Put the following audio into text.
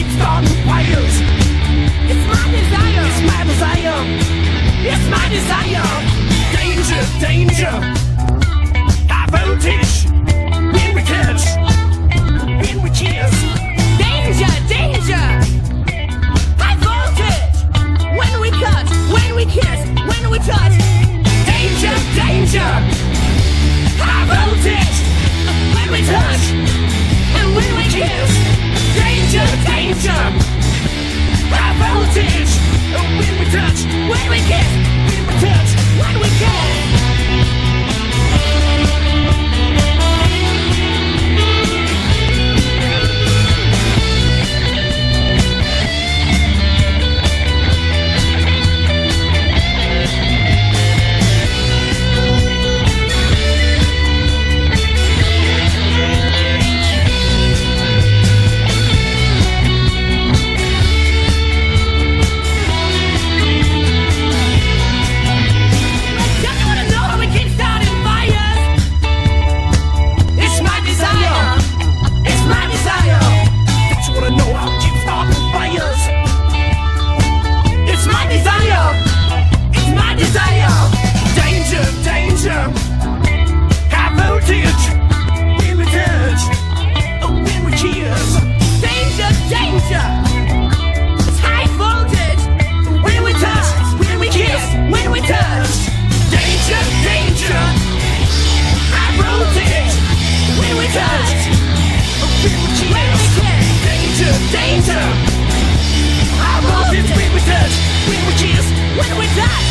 it's gone wild. It's my desire. It's my desire. It's my desire. Danger, danger. High voltage. When we catch. When we kiss. Danger, danger. High voltage. When we cut. When we kiss. When we touch. Danger, danger. we kiss we. Danger. Our we would touch, we kiss. When we die, we would kiss.